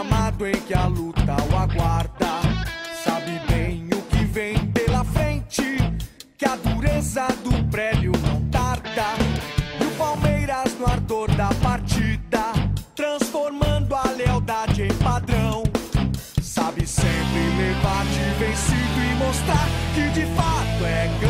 gramado em que a luta o aguarda. Sabe bem o que vem pela frente, que a dureza do prédio não tarda. E o Palmeiras no ardor da partida, transformando a lealdade em padrão. Sabe sempre levar de vencido e mostrar que de fato é ganhador.